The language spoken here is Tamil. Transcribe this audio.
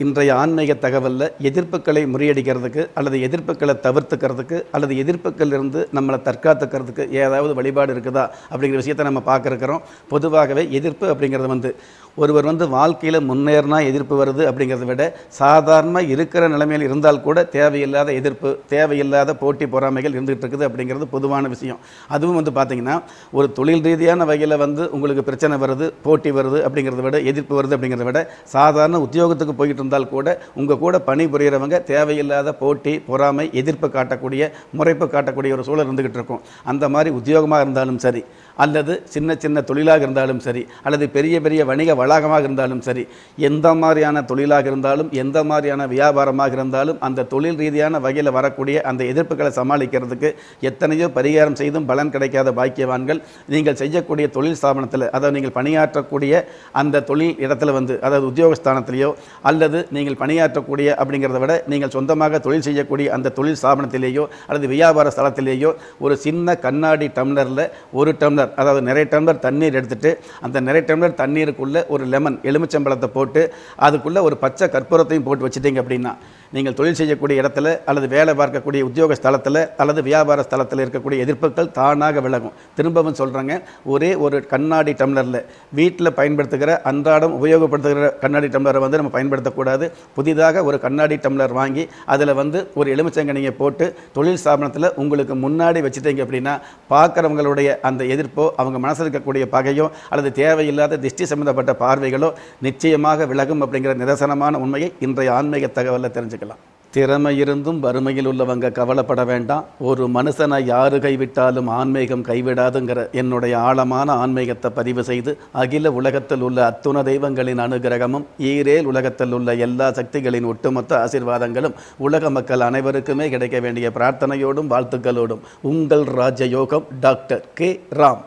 இன்றைய ஆன்மீக தகவலில் எதிர்ப்புகளை முறியடிக்கிறதுக்கு அல்லது எதிர்ப்புகளை தவிர்த்துக்கிறதுக்கு அல்லது எதிர்ப்புகளிலிருந்து நம்மளை தற்காத்துக்கிறதுக்கு ஏதாவது வழிபாடு இருக்குதா அப்படிங்கிற விஷயத்தை நம்ம பார்க்குறோம் பொதுவாகவே எதிர்ப்பு அப்படிங்கிறது வந்து ஒருவர் வந்து வாழ்க்கையில் முன்னேறினா எதிர்ப்பு வருது அப்படிங்கிறத விட சாதாரணமாக இருக்கிற நிலைமையில் இருந்தால் கூட தேவையில்லாத எதிர்ப்பு தேவையில்லாத போட்டி பொறாமைகள் இருந்துகிட்டு இருக்குது அப்படிங்கிறது பொதுவான விஷயம். அதுவும் வந்து பார்த்திங்கன்னா ஒரு தொழில் ரீதியான வகையில் வந்து உங்களுக்கு பிரச்சனை வருது போட்டி வருது அப்படிங்கிறத விட எதிர்ப்பு வருது அப்படிங்கிறத விட சாதாரண உத்தியோகத்துக்கு போய்கிட்டு இருந்தால் கூட உங்கள் கூட பணி புரிகிறவங்க தேவையில்லாத போட்டி பொறாமை எதிர்ப்பு காட்டக்கூடிய முறைப்பு காட்டக்கூடிய ஒரு சூழல் இருந்துகிட்டு இருக்கும். அந்த மாதிரி உத்தியோகமாக இருந்தாலும் சரி அல்லது சின்ன சின்ன தொழிலாக இருந்தாலும் சரி அல்லது பெரிய பெரிய வணிக வளாகமாக இருந்தாலும் சரி எந்த மாதிரியான தொழிலாக இருந்தாலும் எந்த மாதிரியான வியாபாரமாக இருந்தாலும் அந்த தொழில் ரீதியான வகையில் வரக்கூடிய அந்த எதிர்ப்புகளை சமாளிக்கிறதுக்கு எத்தனையோ பரிகாரம் செய்தும் பலன் கிடைக்காத பாக்கியவான்கள் நீங்கள் செய்யக்கூடிய தொழில் ஸ்தாபனத்தில் அதாவது நீங்கள் பணியாற்றக்கூடிய அந்த தொழில் இடத்துல வந்து அதாவது உத்தியோகஸ்தானத்திலேயோ அல்லது நீங்கள் பணியாற்றக்கூடிய அப்படிங்கிறத விட நீங்கள் சொந்தமாக தொழில் செய்யக்கூடிய அந்த தொழில் ஸ்தாபனத்திலேயோ அல்லது வியாபார ஸ்தலத்திலேயோ ஒரு சின்ன கண்ணாடி டம்ளரில் ஒரு டம்ளர் அதாவது நிறைய டம்ளர் தண்ணீர் எடுத்துட்டு அந்த நிறைய டம்ளர் தண்ணீருக்குள்ளே ஒரு லெமன் எலுமிச்சம்பழத்தை போட்டு அதுக்குள்ளே ஒரு பச்சை கற்பூரத்தையும் போட்டு வச்சுட்டீங்க அப்படின்னா நீங்கள் தொழில் செய்யக்கூடிய இடத்துல அல்லது வேலை பார்க்கக்கூடிய உத்தியோக ஸ்தலத்தில் அல்லது வியாபார ஸ்தலத்தில் இருக்கக்கூடிய எதிர்ப்புகள் தானாக விலகும். திரும்பவும் சொல்கிறேங்க ஒரே ஒரு கண்ணாடி டம்ளரில் வீட்டில் பயன்படுத்துகிற அன்றாடம் உபயோகப்படுத்துகிற கண்ணாடி டம்ளரை வந்து நம்ம பயன்படுத்தக்கூடாது. புதிதாக ஒரு கண்ணாடி டம்ளர் வாங்கி அதில் வந்து ஒரு எலுமிச்சங்கனியை போட்டு தொழில் ஸ்தாபனத்தில் உங்களுக்கு முன்னாடி வச்சுட்டீங்க அப்படின்னா பார்க்குறவங்களுடைய அந்த எதிர்ப்போ அவங்க மனசில் இருக்கக்கூடிய பகையோ அல்லது தேவையில்லாத திஷ்டி சம்பந்தப்பட்ட பார்வைகளோ நிச்சயமாக விலகும் அப்படிங்கிற நிதர்சனமான உண்மையை இன்றைய ஆன்மீக தகவலில் தெரிஞ்சுக்கலாம். திறமை இருந்தும் வறுமையில் உள்ளவங்க கவலைப்பட வேண்டாம். ஒரு மனுஷனை யாரு கைவிட்டாலும் ஆன்மீகம் கைவிடாதுங்கிற என்னுடைய ஆழமான ஆன்மீகத்தை பதிவு செய்து அகில உலகத்தில் உள்ள அத்துண தெய்வங்களின் அனுகிரகமும் ஈரேல் உலகத்தில் உள்ள எல்லா சக்திகளின் ஒட்டுமொத்த ஆசீர்வாதங்களும் உலக மக்கள் அனைவருக்குமே கிடைக்க வேண்டிய பிரார்த்தனையோடும் வாழ்த்துக்களோடும். உங்கள் ராஜயோகம் டாக்டர் கே. ராம்.